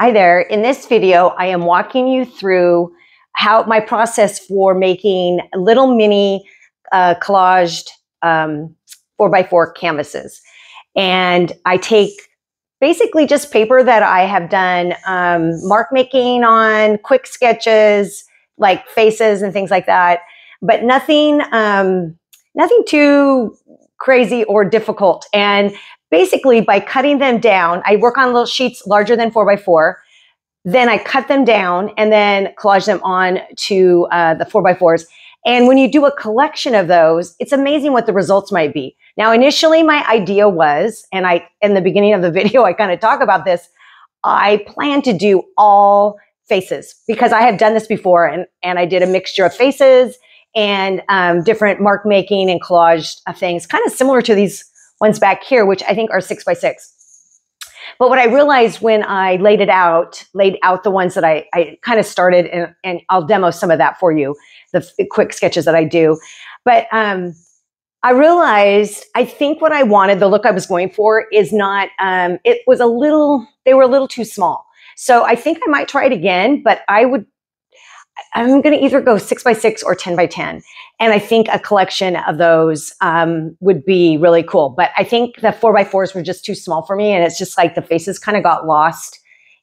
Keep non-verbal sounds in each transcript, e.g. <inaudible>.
Hi there. In this video, I am walking you through how my process for making little mini uh, collaged um, four by four canvases. And I take basically just paper that I have done um, mark making on, quick sketches, like faces and things like that, but nothing, um, nothing too crazy or difficult. And basically by cutting them down, I work on little sheets larger than four by four. Then I cut them down and then collage them on to uh, the four by fours. And when you do a collection of those, it's amazing what the results might be. Now, initially my idea was, and I, in the beginning of the <laughs> video, I kind of talk about this. I plan to do all faces because I have done this before and, and I did a mixture of faces and um, different mark making and collage things, kind of similar to these ones back here, which I think are six by six. But what I realized when I laid it out, laid out the ones that I, I kind of started, and, and I'll demo some of that for you, the, quick sketches that I do. But um, I realized I think what I wanted, the look I was going for, is not, um, it was a little, they were a little too small. So I think I might try it again, but I would I'm going to either go six by six or 10 by 10. And I think a collection of those um, would be really cool. But I think the four by fours were just too small for me. And it's just like the faces kind of got lost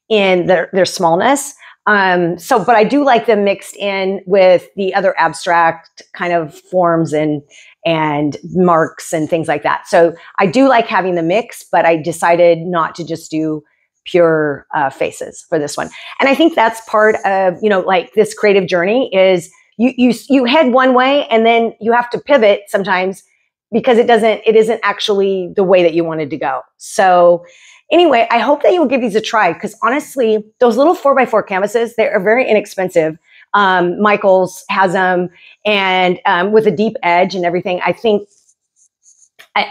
in their, their smallness. Um, so, but I do like them mixed in with the other abstract kind of forms and, and marks and things like that. So I do like having the mix, but I decided not to just do pure uh, faces for this one. And I think that's part of, you know, like this creative journey is you, you, you head one way and then you have to pivot sometimes because it doesn't, it isn't actually the way that you wanted to go. So anyway, I hope that you will give these a try because honestly, those little four by four canvases, they are very inexpensive. Um, Michaels has them and um, with a deep edge and everything. I think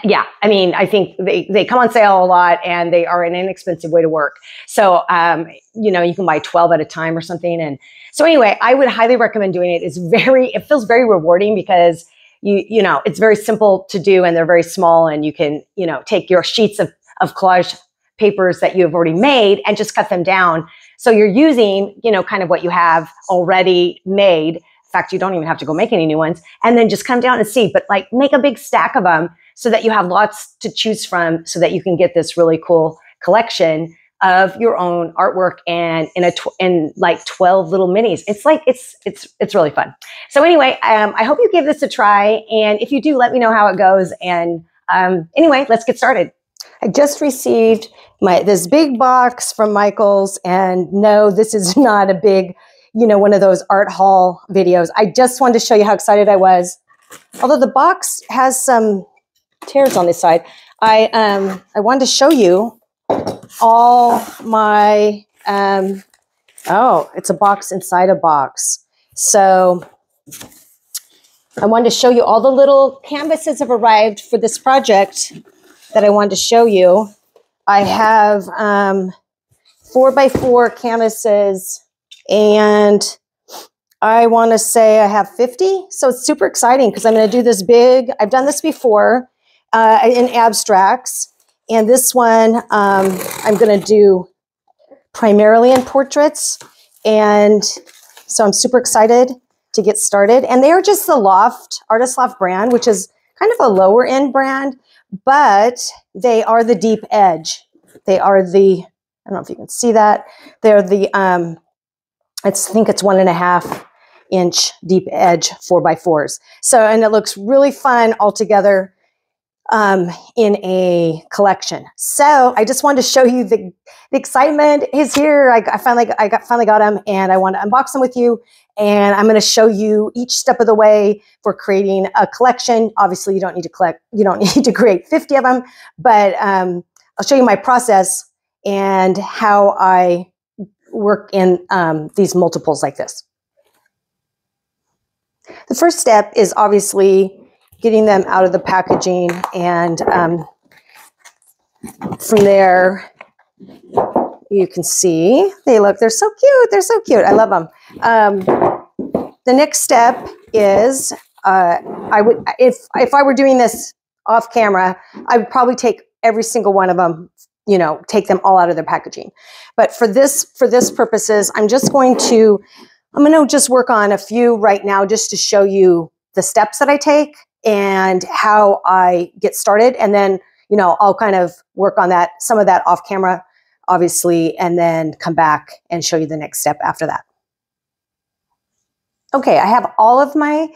yeah, I mean, I think they, they come on sale a lot and they are an inexpensive way to work. So, um, you know, you can buy 12 at a time or something. And so anyway, I would highly recommend doing it. It's very, it feels very rewarding because you, you know, it's very simple to do and they're very small and you can, you know, take your sheets of, of collage papers that you've already made and just cut them down. So you're using, you know, kind of what you have already made. In fact, you don't even have to go make any new ones and then just come down and see, but like make a big stack of them so that you have lots to choose from so that you can get this really cool collection of your own artwork and in a tw- in like 12 little minis. It's like it's it's it's really fun. So anyway um, i hope you give this a try and if you do let me know how it goes and um, anyway let's get started. I just received my this big box from michaels and no this is <laughs> not a big you know one of those art haul videos. I just wanted to show you how excited i was. Although the box has some tears on this side. I um I wanted to show you all my um oh, it's a box inside a box. So I wanted to show you all the little canvases have arrived for this project that I wanted to show you. I have um, four by four canvases and I want to say I have 50. So it's super exciting because I'm going to do this big. I've done this before uh, in abstracts. And this one um, I'm going to do primarily in portraits. And so I'm super excited to get started. And they are just the Loft, Artist Loft brand, which is kind of a lower end brand, but they are the deep edge. They are the, I don't know if you can see that. They're the, um, it's, I think it's one and a half inch deep edge four by fours. So, and it looks really fun all together um, in a collection. So I just wanted to show you the, the excitement is here. I, I finally I got finally got them, and I want to unbox them with you. And I'm going to show you each step of the way for creating a collection. Obviously, you don't need to collect, you don't <laughs> need to create 50 of them, but um, I'll show you my process and how I work in um, these multiples like this. The first step is obviously getting them out of the packaging and um, from there you can see they look they're so cute they're so cute i love them um, the next step is uh, i would if if i were doing this off camera i would probably take every single one of them you know, take them all out of their packaging. But for this, for this purposes, I'm just going to, I'm going to just work on a few right now just to show you the steps that I take and how I get started. And then, you know, I'll kind of work on that, some of that off camera, obviously, and then come back and show you the next step after that. Okay, I have all of my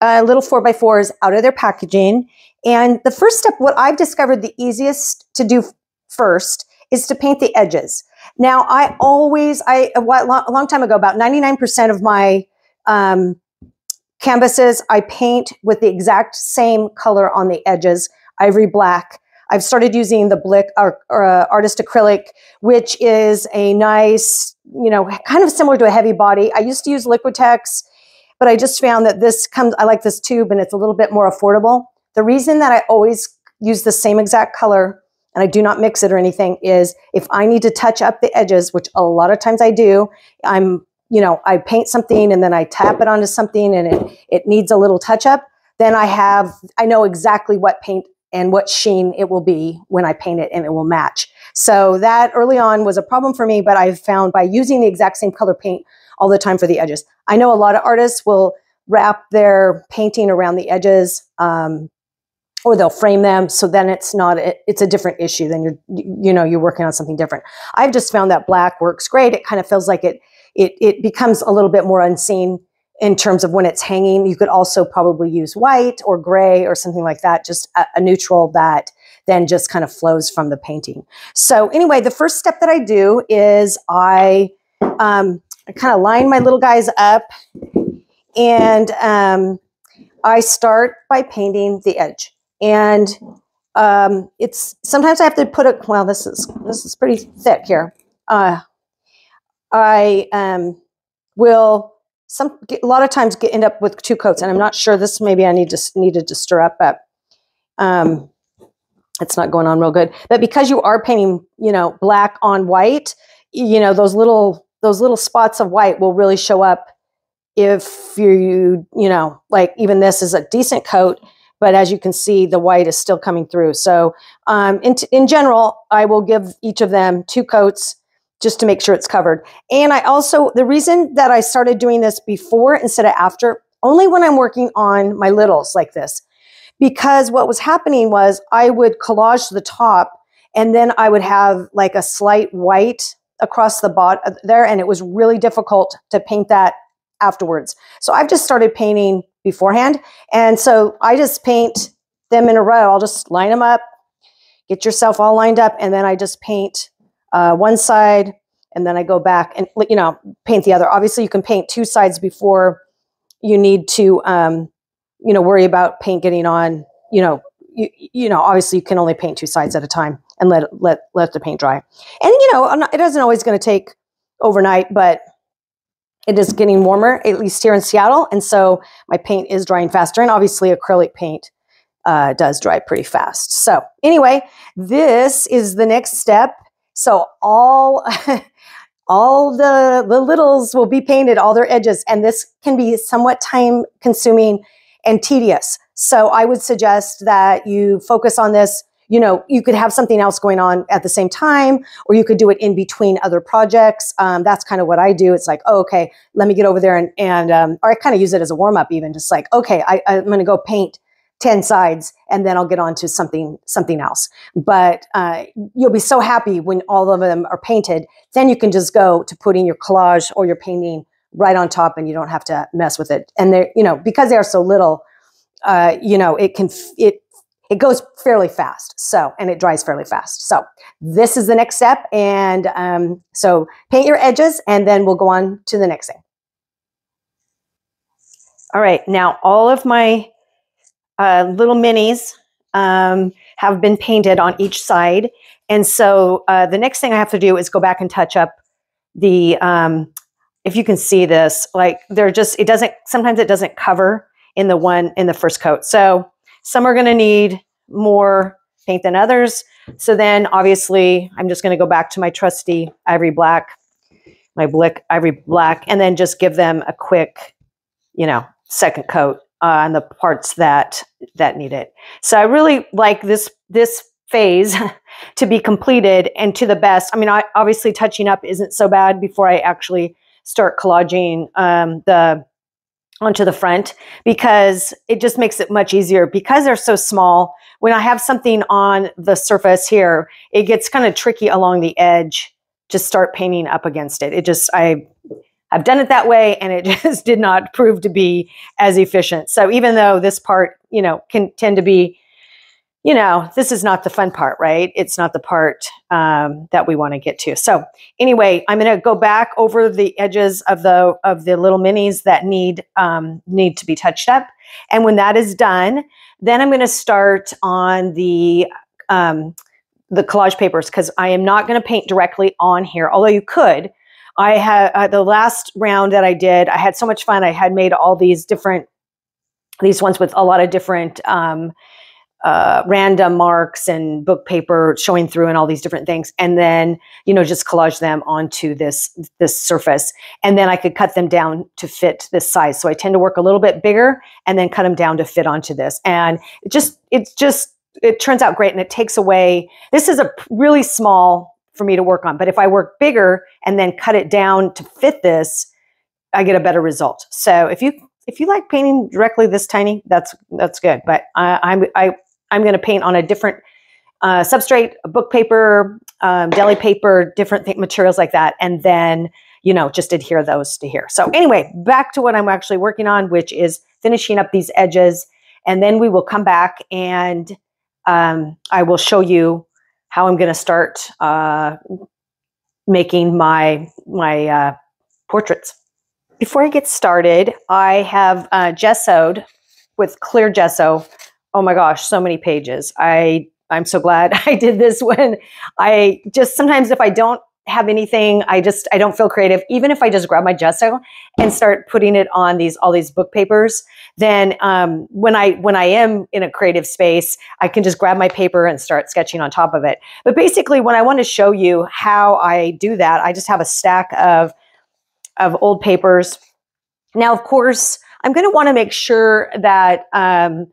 uh, little four by fours out of their packaging. And the first step, what I've discovered the easiest to do first is to paint the edges. Now, I always, I a, a long time ago, about 99% of my um, canvases, I paint with the exact same color on the edges, ivory black. I've started using the Blick or, or uh, Artist Acrylic, which is a nice, you know, kind of similar to a heavy body. I used to use Liquitex, but I just found that this comes, I like this tube and it's a little bit more affordable. The reason that I always use the same exact color and I do not mix it or anything is if I need to touch up the edges, which a lot of times I do, I'm, you know, I paint something and then I tap it onto something and it, it needs a little touch up, then I have, I know exactly what paint and what sheen it will be when I paint it and it will match. So that early on was a problem for me, but I found by using the exact same color paint all the time for the edges. I know a lot of artists will wrap their painting around the edges. Um, or they'll frame them so then it's not it's a different issue then you're you know you're working on something different i've just found that black works great it kind of feels like it it it becomes a little bit more unseen in terms of when it's hanging you could also probably use white or gray or something like that just a, a neutral that then just kind of flows from the painting so anyway the first step that i do is i um, I kind of line my little guys up and um, I start by painting the edge and um, it's sometimes I have to put a well. This is this is pretty thick here. Uh, I um, will some get, a lot of times get, end up with two coats, and I'm not sure. This maybe I need to needed to stir up, but um, it's not going on real good. But because you are painting, you know, black on white, you know those little those little spots of white will really show up if you you know like even this is a decent coat but as you can see, the white is still coming through. So um, in, in general, I will give each of them two coats just to make sure it's covered. And I also, the reason that I started doing this before instead of after, only when I'm working on my littles like this, because what was happening was I would collage the top and then I would have like a slight white across the bottom uh, there. And it was really difficult to paint that afterwards. So I've just started painting beforehand. And so I just paint them in a row. I'll just line them up, get yourself all lined up, and then I just paint uh, one side, and then I go back and you know paint the other. Obviously, you can paint two sides before you need to um, you know worry about paint getting on. You know, you, you know, obviously you can only paint two sides at a time and let let let the paint dry. And you know, it isn't always going to take overnight, but it is getting warmer, at least here in Seattle. And so my paint is drying faster. And obviously, acrylic paint uh, does dry pretty fast. So, anyway, this is the next step. So, all. <laughs> all the, the littles will be painted, all their edges, and this can be somewhat time consuming and tedious. So I would suggest that you focus on this you know, you could have something else going on at the same time, or you could do it in between other projects. Um, that's kind of what I do. It's like, oh, okay, let me get over there and, and um, or I kind of use it as a warm up, even just like, okay, I, I'm going to go paint 10 sides and then I'll get on to something, something else. But uh, you'll be so happy when all of them are painted. Then you can just go to putting your collage or your painting right on top and you don't have to mess with it. And they're, you know, because they are so little, uh, you know, it can, it it goes fairly fast. So, and it dries fairly fast. So this is the next step. And um, so paint your edges and then we'll go on to the next thing. All right, now all of my uh, little minis um, have been painted on each side. And so uh, the next thing I have to do is go back and touch up the, um, if you can see this, like they're just, it doesn't, sometimes it doesn't cover in the one, in the first coat. So some are going to need more paint than others. So then obviously I'm just going to go back to my trusty ivory black, my Blick ivory black, and then just give them a quick, you know, second coat on the parts that that need it. So I really like this this phase <laughs> to be completed and to the best. I mean, I, obviously touching up isn't so bad before I actually start collaging um, the onto the front because it just makes it much easier because they're so small. When I have something on the surface here, it gets kind of tricky along the edge to start painting up against it. It just, I, I've done it that way and it <laughs> just did not prove to be as efficient. So even though this part, you know, can tend to be you know, this is not the fun part, right? It's not the part um, that we want to get to. So anyway, I'm going to go back over the edges of the of the little minis that need um, need to be touched up, and when that is done, then I'm going to start on the um, the collage papers because I am not going to paint directly on here, although you could. I had uh, the last round that I did. I had so much fun. I had made all these different these ones with a lot of different um, uh, random marks and book paper showing through and all these different things and then you know just collage them onto this this surface and then i could cut them down to fit this size so i tend to work a little bit bigger and then cut them down to fit onto this and it just it's just it turns out great and it takes away this is a really small for me to work on. But if i work bigger and then cut it down to fit this i get a better result. So if you if you like painting directly this tiny that's that's good. But i i, I I'm going to paint on a different uh, substrate, book paper, um, deli paper, different th- materials like that, and then you know just adhere those to here. So anyway, back to what I'm actually working on, which is finishing up these edges, and then we will come back and um, I will show you how I'm going to start uh, making my my uh, portraits. Before I get started, I have uh, gessoed with clear gesso oh my gosh, so many pages. I I'm so glad <laughs> I did this when I just sometimes if I don't have anything, I just I don't feel creative. Even if I just grab my gesso and start putting it on these all these book papers, then um, when I when I am in a creative space, I can just grab my paper and start sketching on top of it. But basically, when I want to show you how I do that, I just have a stack of of old papers. Now, of course, I'm going to want to make sure that um,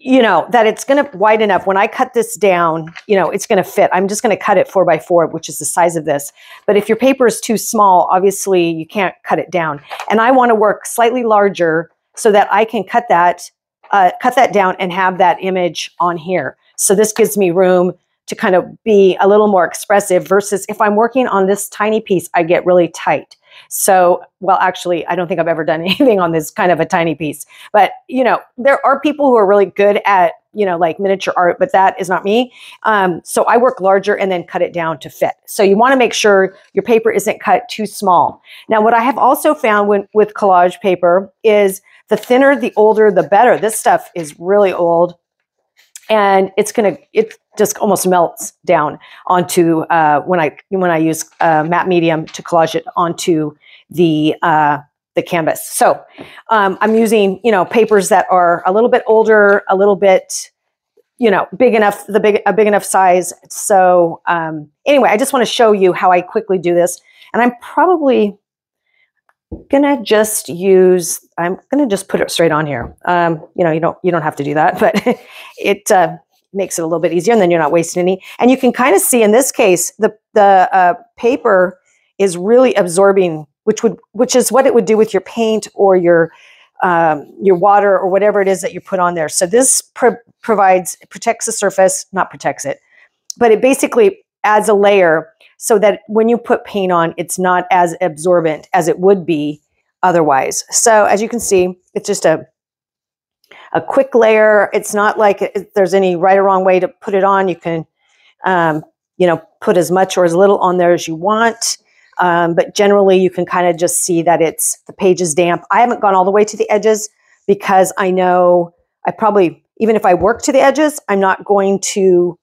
you know, that it's going to wide enough. When I cut this down, you know, it's going to fit. I'm just going to cut it four by four, which is the size of this. But if your paper is too small, obviously you can't cut it down. And I want to work slightly larger so that I can cut that, uh, cut that down and have that image on here. So this gives me room to kind of be a little more expressive versus if I'm working on this tiny piece, I get really tight. So, well, actually, I don't think I've ever done <laughs> anything on this kind of a tiny piece. But, you know, there are people who are really good at, you know, like miniature art, but that is not me. Um, so I work larger and then cut it down to fit. So you want to make sure your paper isn't cut too small. Now, what I have also found when, with collage paper is the thinner, the older, the better. This stuff is really old and it's gonna it just almost melts down onto uh, when I when I use uh, matte medium to collage it onto the uh, the canvas. So um, I'm using you know papers that are a little bit older, a little bit you know big enough the big a big enough size. So um, anyway, I just want to show you how I quickly do this, and I'm probably gonna just use i'm gonna just put it straight on here. Um, you know you don't you don't have to do that <laughs> but it uh, makes it a little bit easier and then you're not wasting any. And you can kind of see in this case the the uh, paper is really absorbing which would which is what it would do with your paint or your um, your water or whatever it is that you put on there. So this pro provides protects the surface not protects it but it basically adds a layer so that when you put paint on, it's not as absorbent as it would be otherwise. So as you can see, it's just a a quick layer. It's not like it, there's any right or wrong way to put it on. You can, um, you know, put as much or as little on there as you want. Um, but generally, you can kind of just see that it's the page is damp. I haven't gone all the way to the edges because I know I probably even if I work to the edges, I'm not going to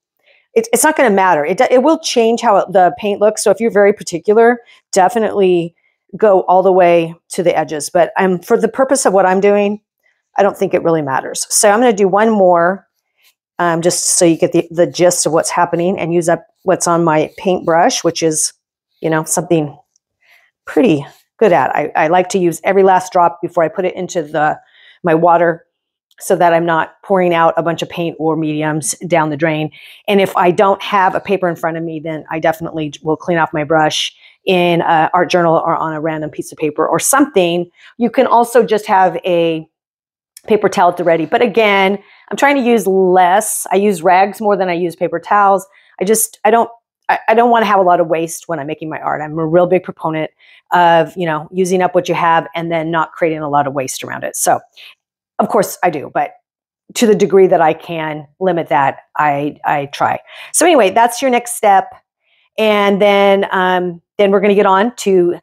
it, it's not going to matter. It, it will change how it, the paint looks. So if you're very particular, definitely go all the way to the edges. But I'm for the purpose of what I'm doing, I don't think it really matters. So I'm going to do one more um, just so you get the, the gist of what's happening and use up what's on my paintbrush, which is, you know, something pretty good at. I, I like to use every last drop before I put it into the my water so that I'm not pouring out a bunch of paint or mediums down the drain. And if I don't have a paper in front of me, then I definitely will clean off my brush in an art journal or on a random piece of paper or something. You can also just have a paper towel at the ready. But again, I'm trying to use less. I use rags more than I use paper towels. I just, I don't, I, I don't want to have a lot of waste when I'm making my art. I'm a real big proponent of, you know, using up what you have and then not creating a lot of waste around it. So of course I do, but to the degree that I can limit that, I, I try. So anyway, that's your next step. And then, um, then we're going to get on to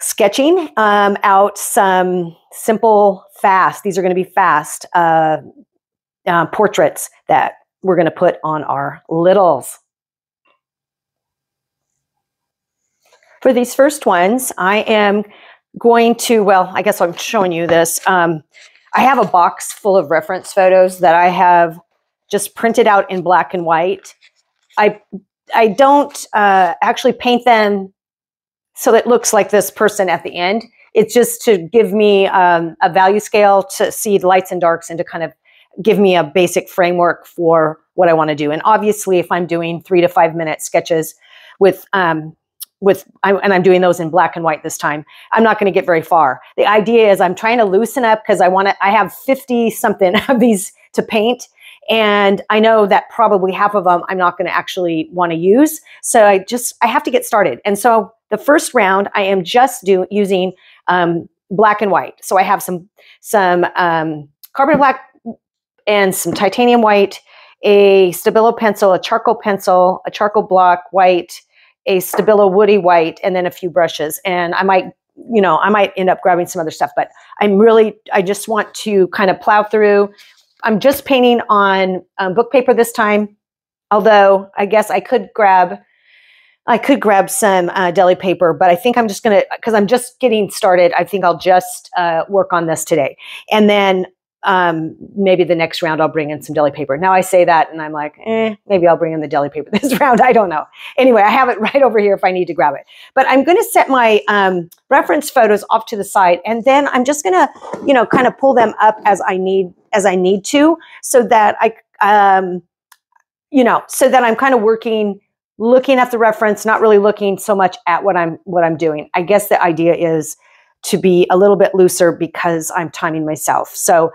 sketching um, out some simple, fast, these are going to be fast uh, uh, portraits that we're going to put on our littles. For these first ones, I am going to, well, I guess I'm showing you this. Um, I have a box full of reference photos that I have just printed out in black and white. I I don't uh, actually paint them so it looks like this person at the end. It's just to give me um, a value scale to see the lights and darks and to kind of give me a basic framework for what I want to do. And obviously, if I'm doing three to five minute sketches with um, with and I'm doing those in black and white this time. I'm not going to get very far. The idea is I'm trying to loosen up because I want to. I have 50 something <laughs> of these to paint, and I know that probably half of them I'm not going to actually want to use. So I just I have to get started. And so the first round I am just do using um, black and white. So I have some some um, carbon black and some titanium white, a Stabilo pencil, a charcoal pencil, a charcoal block white a Stabilo Woody White, and then a few brushes. And I might, you know, I might end up grabbing some other stuff, but I'm really, I just want to kind of plow through. I'm just painting on um, book paper this time, although I guess I could grab, I could grab some uh, deli paper, but I think I'm just gonna, because I'm just getting started, I think I'll just uh, work on this today. And then um, maybe the next round I'll bring in some deli paper. Now I say that and I'm like, eh, maybe I'll bring in the deli paper <laughs> this round. I don't know. Anyway, I have it <laughs> right over here if I need to grab it. But I'm going to set my um, reference photos off to the side and then I'm just going to, you know, kind of pull them up as I need as I need to so that I, um, you know, so that I'm kind of working looking at the reference, not really looking so much at what I'm what I'm doing. I guess the idea is to be a little bit looser because I'm timing myself. So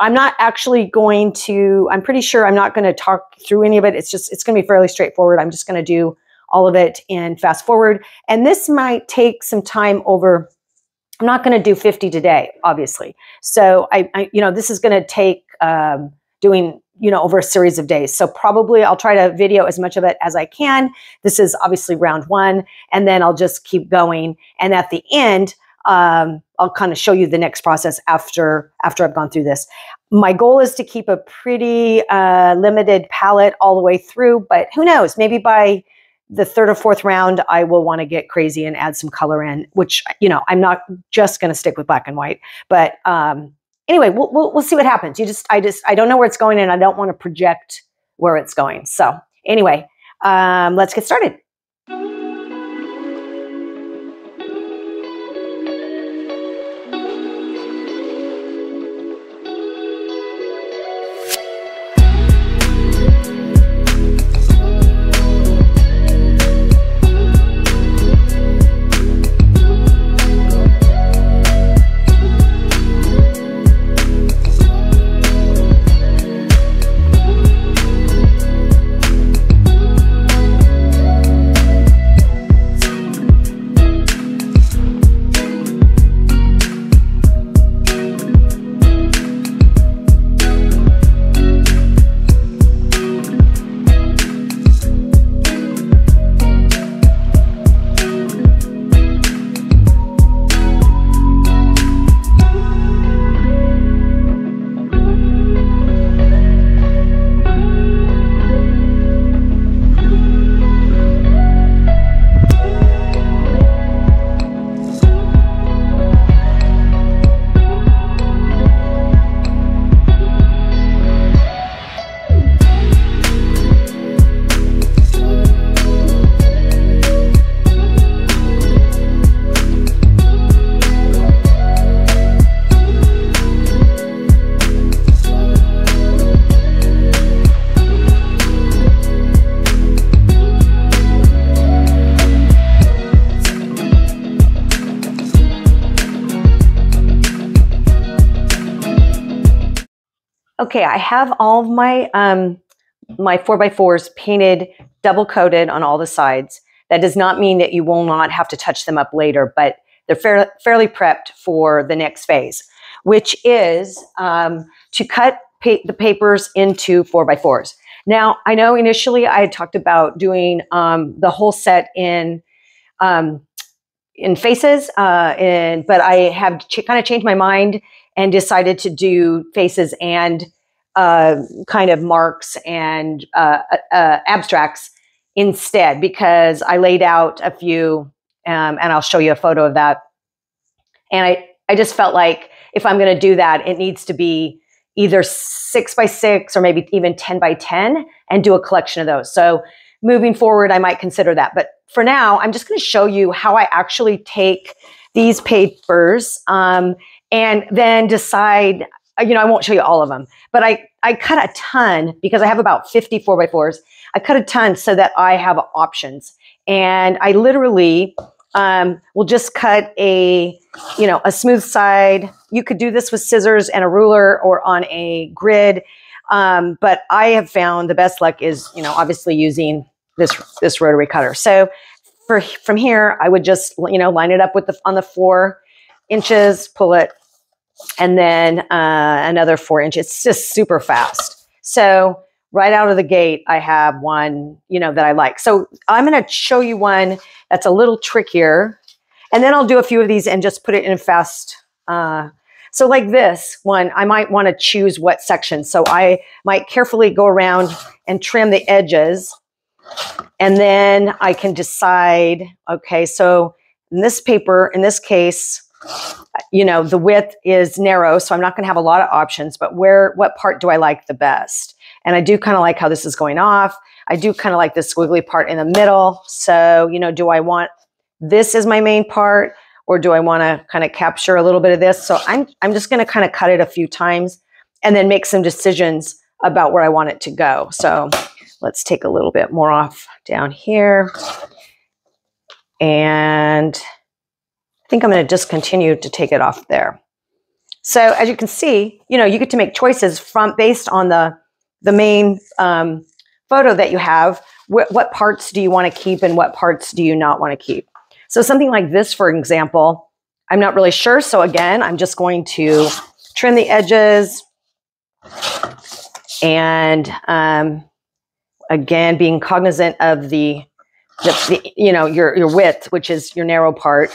I'm not actually going to, I'm pretty sure I'm not going to talk through any of it. It's just, it's going to be fairly straightforward. I'm just going to do all of it in fast forward. And this might take some time over. I'm not going to do 50 today, obviously. So I, I you know, this is going to take um, doing, you know, over a series of days. So probably I'll try to video as much of it as I can. This is obviously round one, and then I'll just keep going. And at the end, um, I'll kind of show you the next process after after I've gone through this. My goal is to keep a pretty uh, limited palette all the way through, but who knows? Maybe by the third or fourth round, I will want to get crazy and add some color in. Which you know, I'm not just going to stick with black and white, but um, anyway, we'll, we'll we'll see what happens. You just I just I don't know where it's going, and I don't want to project where it's going. So anyway, um, let's get started. Okay, I have all of my um, my four by fours painted, double coated on all the sides. That does not mean that you will not have to touch them up later, but they're fair, fairly prepped for the next phase, which is um, to cut pa the papers into four by fours. Now, I know initially I had talked about doing um, the whole set in um, in faces, uh, but I have kind of changed my mind and decided to do faces and uh, kind of marks and uh, uh, uh abstracts instead because I laid out a few, um, and I'll show you a photo of that. And I, I just felt like if I'm going to do that, it needs to be either six by six or maybe even 10 by 10 and do a collection of those. So moving forward, I might consider that. But for now, I'm just going to show you how I actually take these papers um, and then decide, you know, I won't show you all of them, but I, I cut a ton because I have about 50 four by fours. I cut a ton so that I have options. And I literally um, will just cut a, you know, a smooth side. You could do this with scissors and a ruler or on a grid. Um, but I have found the best luck is, you know, obviously using this, this rotary cutter. So for, from here, I would just, you know, line it up with the, on the four inches, pull it, and then uh, another four inches. It's just super fast. So right out of the gate, I have one, you know, that I like. So I'm going to show you one that's a little trickier. And then I'll do a few of these and just put it in fast uh, so like this one, I might want to choose what section. So I might carefully go around and trim the edges. And then I can decide, okay, so in this paper, in this case, you know, the width is narrow, so I'm not going to have a lot of options, but where, what part do I like the best? And I do kind of like how this is going off. I do kind of like the squiggly part in the middle. So, you know, do I want this as my main part? or do I want to kind of capture a little bit of this? So I'm, I'm just going to kind of cut it a few times and then make some decisions about where I want it to go. So let's take a little bit more off down here. And think I'm going to just continue to take it off there. So as you can see, you know, you get to make choices from based on the, the main um, photo that you have. Wh what parts do you want to keep and what parts do you not want to keep? So something like this, for example, I'm not really sure. So again, I'm just going to trim the edges and um, again, being cognizant of the, the, the, you know, your, your width, which is your narrow part.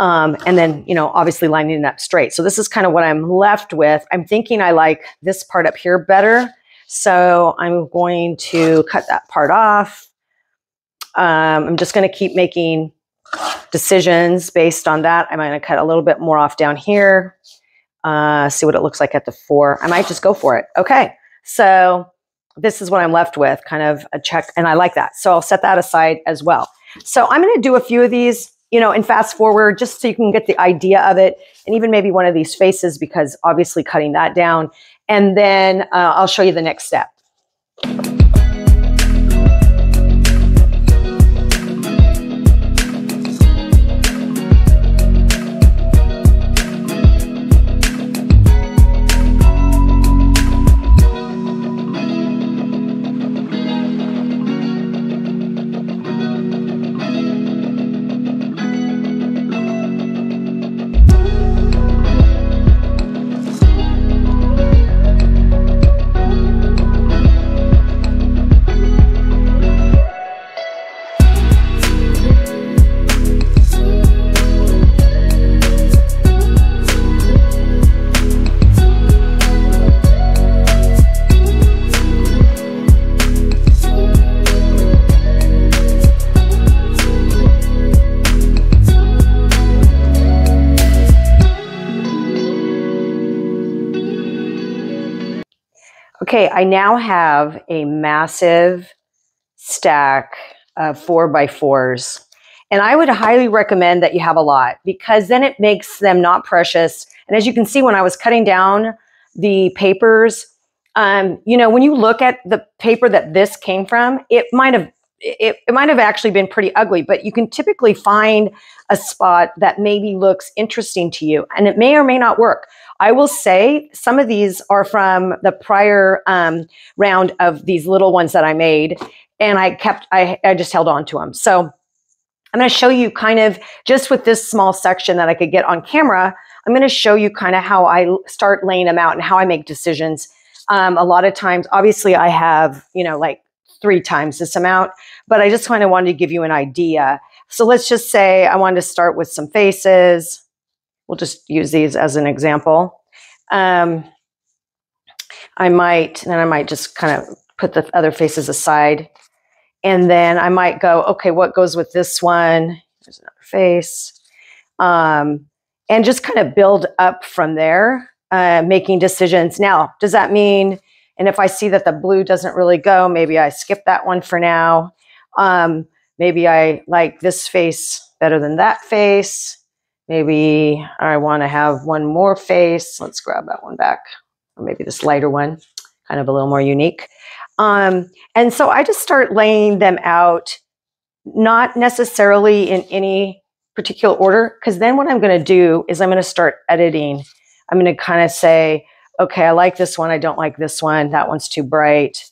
Um, and then, you know, obviously lining it up straight. So this is kind of what I'm left with. I'm thinking I like this part up here better. So I'm going to cut that part off. Um, I'm just going to keep making decisions based on that. I'm going to cut a little bit more off down here. Uh, see what it looks like at the four. I might just go for it. Okay. So this is what I'm left with, kind of a check. And I like that. So I'll set that aside as well. So I'm going to do a few of these, you know, and fast forward just so you can get the idea of it. And even maybe one of these faces, because obviously cutting that down. And then uh, I'll show you the next step. Okay, I now have a massive stack of four by fours. And I would highly recommend that you have a lot because then it makes them not precious. And as you can see, when I was cutting down the papers, um, you know, when you look at the paper that this came from, it might have it, it might have actually been pretty ugly, but you can typically find a spot that maybe looks interesting to you and it may or may not work. I will say some of these are from the prior um, round of these little ones that I made, and I kept, I, I just held on to them. So I'm going to show you kind of just with this small section that I could get on camera. I'm going to show you kind of how I start laying them out and how I make decisions. Um, a lot of times, obviously, I have, you know, like three times this amount, but I just kind of wanted to give you an idea. So let's just say I wanted to start with some faces. We'll just use these as an example. Um, I might, then I might just kind of put the other faces aside. And then I might go, okay, what goes with this one? There's another face. Um, and just kind of build up from there, uh, making decisions. Now, does that mean, and if I see that the blue doesn't really go, maybe I skip that one for now. Um, maybe I like this face better than that face. Maybe I want to have one more face. Let's grab that one back. Or maybe this lighter one, kind of a little more unique. Um, and so I just start laying them out, not necessarily in any particular order, because then what I'm going to do is I'm going to start editing. I'm going to kind of say, okay, I like this one. I don't like this one. That one's too bright.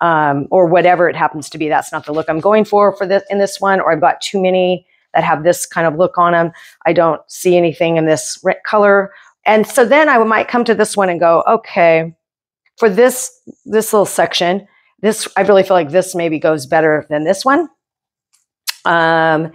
Um, or whatever it happens to be. That's not the look I'm going for for this in this one, or I've got too many that have this kind of look on them. I don't see anything in this color. And so then I might come to this one and go, okay, for this this little section, this I really feel like this maybe goes better than this one. Um,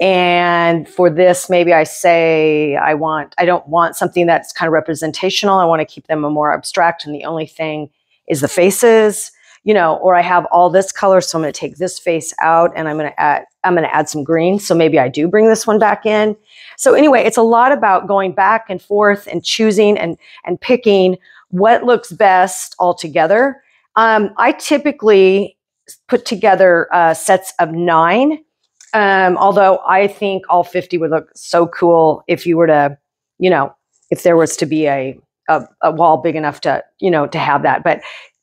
and for this, maybe I say I want I don't want something that's kind of representational. I want to keep them more abstract, and the only thing is the faces, you know. Or I have all this color, so I'm going to take this face out, and I'm going to add I'm going to add some green. So maybe I do bring this one back in. So anyway, it's a lot about going back and forth and choosing and and picking what looks best all together. Um, I typically put together uh, sets of nine, um, although I think all 50 would look so cool if you were to, you know, if there was to be a, a, a wall big enough to, you know, to have that. But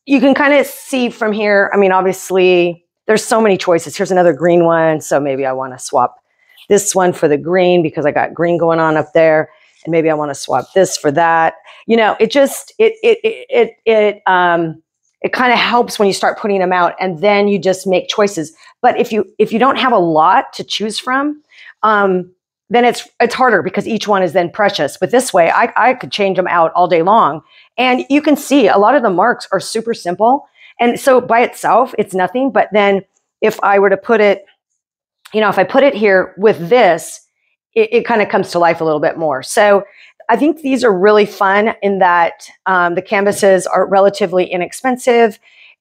you can kind of see from here, I mean, obviously, there's so many choices. Here's another green one. So maybe I want to swap this one for the green because I got green going on up there and maybe I want to swap this for that. You know, it just it it it it, um it kind of helps when you start putting them out and then you just make choices. But if you if you don't have a lot to choose from, um, then it's it's harder because each one is then precious. But this way, I, I could change them out all day long. And you can see a lot of the marks are super simple. And so by itself, it's nothing. But then if I were to put it, you know, if I put it here with this, it, it kind of comes to life a little bit more. So I think these are really fun in that um, the canvases are relatively inexpensive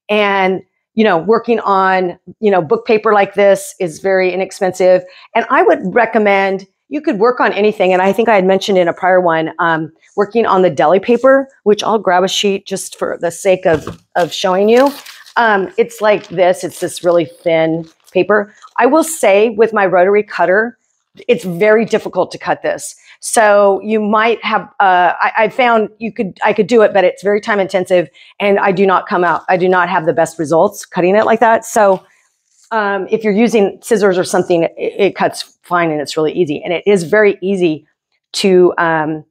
and you know working on you know book paper like this is very inexpensive and i would recommend you could work on anything and i think i had mentioned in a prior one um, working on the deli paper which i'll grab a sheet just for the sake of of showing you um, it's like this it's this really thin paper i will say with my rotary cutter it's very difficult to cut this. So you might have, uh, I, I, found you could, I could do it, but it's very time intensive and I do not come out, I do not have the best results cutting it like that. So um, if you're using scissors or something, it, it, cuts fine and it's really easy. And it is very easy to, um,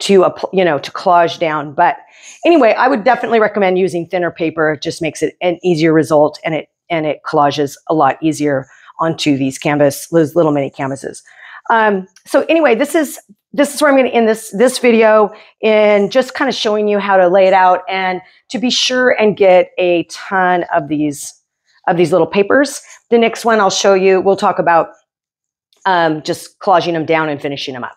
to, you know, to collage down. But anyway, I would definitely recommend using thinner paper. It just makes it an easier result and it, and it collages a lot easier onto these canvas, those little mini canvases. Um, so anyway, this is this is where I'm going to end this this video in just kind of showing you how to lay it out and to be sure and get a ton of these of these little papers. The next one I'll show you, we'll talk about um, just collaging them down and finishing them up.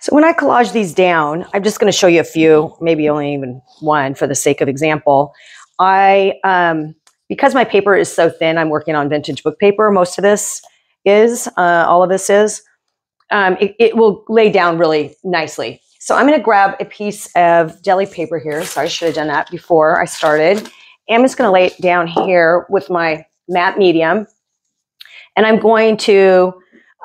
So when I collage these down, I'm just going to show you a few, maybe only even one for the sake of example. I um, because my paper is so thin, I'm working on vintage book paper. Most of this is, uh, all of this is. Um, it, it, will lay down really nicely. So I'm going to grab a piece of deli paper here. So I should have done that before I started. I'm just going to lay it down here with my matte medium. And I'm going to,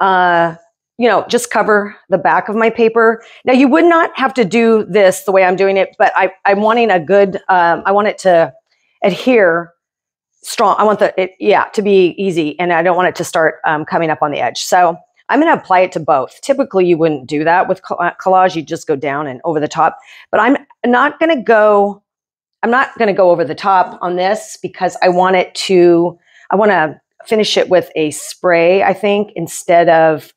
uh, you know, just cover the back of my paper. Now you would not have to do this the way I'm doing it, but I, I'm wanting a good, um, I want it to adhere strong. I want the, it, yeah, to be easy and I don't want it to start um, coming up on the edge. So I'm going to apply it to both. Typically, you wouldn't do that with uh, collage. You just go down and over the top. But I'm not going to go. I'm not going to go over the top on this because I want it to. I want to finish it with a spray. I think instead of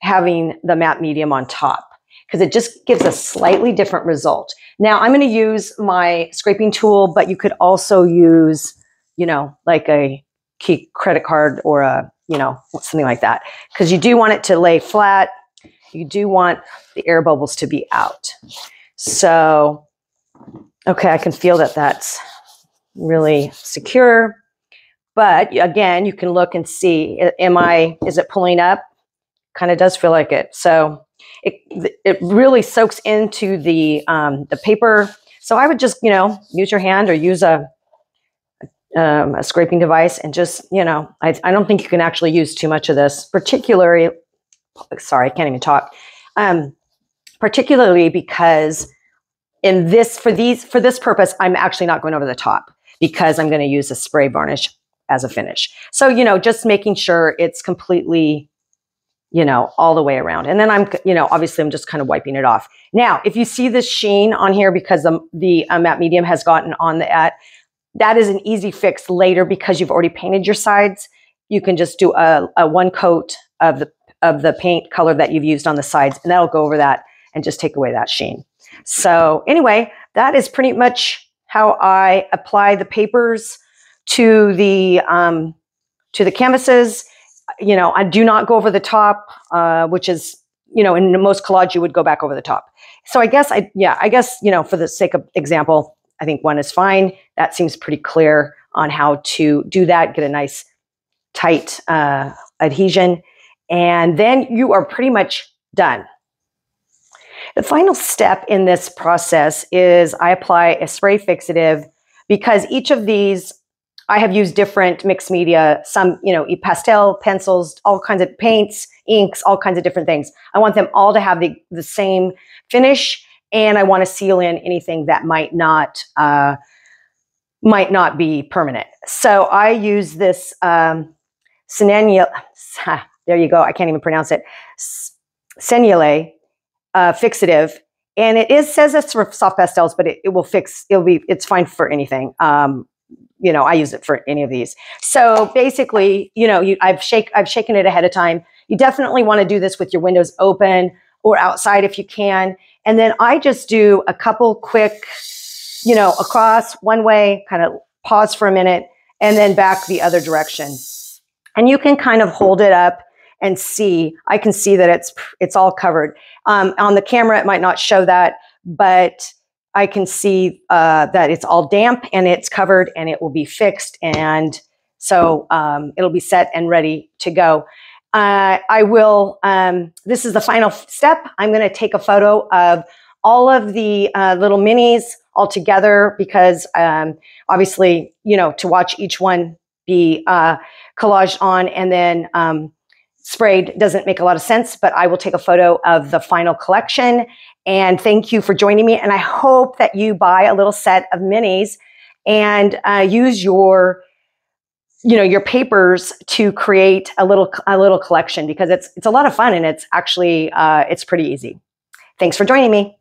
having the matte medium on top because it just gives a slightly different result. Now I'm going to use my scraping tool, but you could also use, you know, like a key credit card or a, you know, something like that. Because you do want it to lay flat. You do want the air bubbles to be out. So, okay, I can feel that that's really secure. But again, you can look and see, am I, is it pulling up? Kind of does feel like it. So it, it really soaks into the, um, the paper. So I would just, you know, use your hand or use a, um, a scraping device and just, you know, I, I don't think you can actually use too much of this, particularly, sorry, I can't even talk, um, particularly because in this, for these, for this purpose, I'm actually not going over the top because I'm going to use a spray varnish as a finish. So, you know, just making sure it's completely you know, all the way around. And then I'm, you know, obviously I'm just kind of wiping it off. Now, if you see this sheen on here because the, the uh, matte medium has gotten on the at, that is an easy fix later because you've already painted your sides. You can just do a, a one coat of the, of the paint color that you've used on the sides and that'll go over that and just take away that sheen. So anyway, that is pretty much how I apply the papers to the, um, to the canvases you know, I do not go over the top, uh, which is, you know, in most collage, you would go back over the top. So I guess I, yeah, I guess, you know, for the sake of example, I think one is fine. That seems pretty clear on how to do that, get a nice tight uh, adhesion. And then you are pretty much done. The final step in this process is I apply a spray fixative because each of these I have used different mixed media, some, you know, pastel, pencils, all kinds of paints, inks, all kinds of different things. I want them all to have the, the same finish and I want to seal in anything that might not, uh, might not be permanent. So I use this, um, <laughs> there you go. I can't even pronounce it. Sennelier, uh, fixative. And it is says it's for soft pastels, but it, it will fix, it'll be, it's fine for anything. Um, you know, I use it for any of these. So basically, you know, you, I've shake, I've shaken it ahead of time. You definitely want to do this with your windows open or outside if you can. And then I just do a couple quick, you know, across one way, kind of pause for a minute and then back the other direction. And you can kind of hold it up and see, I can see that it's, it's all covered. Um, on the camera, it might not show that, but I can see uh, that it's all damp and it's covered and it will be fixed. And so um, it'll be set and ready to go. Uh, I will, um, this is the final step. I'm going to take a photo of all of the uh, little minis all together because um, obviously, you know, to watch each one be uh, collaged on and then um, sprayed doesn't make a lot of sense, but I will take a photo of the final collection and thank you for joining me. And I hope that you buy a little set of minis and uh, use your you know your papers to create a little a little collection because it's it's a lot of fun and it's actually uh, it's pretty easy thanks for joining me